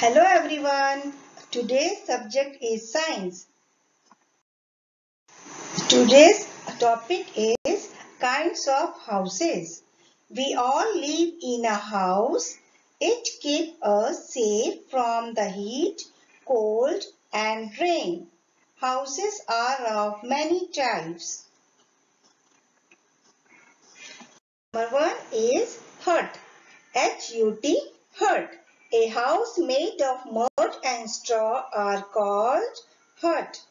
Hello everyone. Today's subject is science. Today's topic is kinds of houses. We all live in a house. It keeps us safe from the heat, cold and rain. Houses are of many types. Number one is hut. H-U-T, hut. A house made of mud and straw are called hut.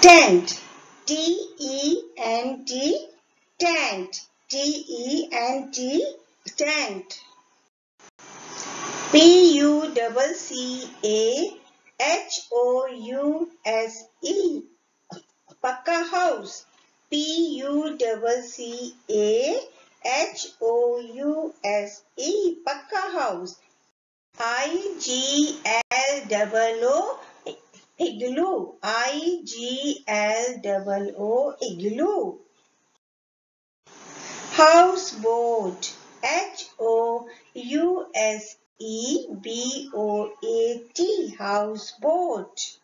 Tent. T-E-N-T. Tent. T-E-N-T. Tent. P-U-C-C-A-H-O-U-S-E. Pucca house. P-U-C-C-A H-O-U-S-E, Pucca House. I-G-L-O-O, Igloo. I-G-L-O-O, Igloo. Houseboat. H-O-U-S-E-B-O-A-T, houseboat.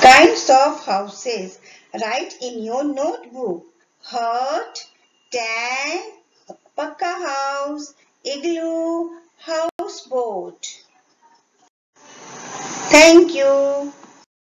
Kinds of houses. Write in your notebook hut, tent, pucca house, igloo, houseboat. Thank you.